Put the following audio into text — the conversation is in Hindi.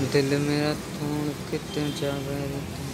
दिल मेरा तोड़ के तुम जा रहे